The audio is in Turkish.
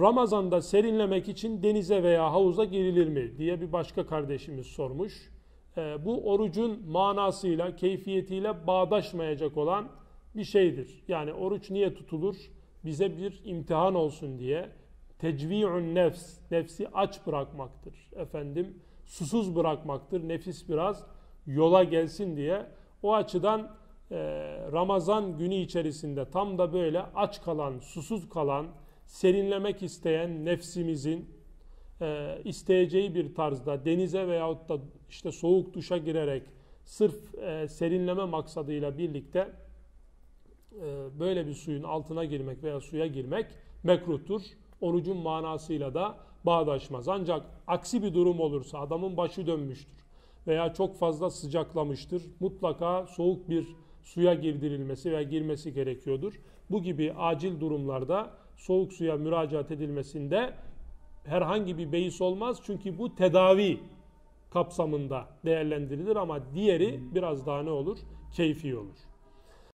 Ramazan'da serinlemek için denize veya havuza girilir mi diye bir başka kardeşimiz sormuş. Ee, bu orucun manasıyla, keyfiyetiyle bağdaşmayacak olan bir şeydir. Yani oruç niye tutulur? Bize bir imtihan olsun diye. Tecvi'un nefs, nefsi aç bırakmaktır. Efendim, susuz bırakmaktır. Nefis biraz yola gelsin diye. O açıdan e, Ramazan günü içerisinde tam da böyle aç kalan, susuz kalan, serinlemek isteyen nefsimizin e, isteyeceği bir tarzda denize veyahut da işte soğuk duşa girerek sırf e, serinleme maksadıyla birlikte e, böyle bir suyun altına girmek veya suya girmek mekruhtur. Orucun manasıyla da bağdaşmaz. Ancak aksi bir durum olursa adamın başı dönmüştür veya çok fazla sıcaklamıştır. Mutlaka soğuk bir suya girdirilmesi veya girmesi gerekiyordur. Bu gibi acil durumlarda soğuk suya müracaat edilmesinde herhangi bir beis olmaz. Çünkü bu tedavi kapsamında değerlendirilir ama diğeri biraz daha ne olur? Keyfi olur.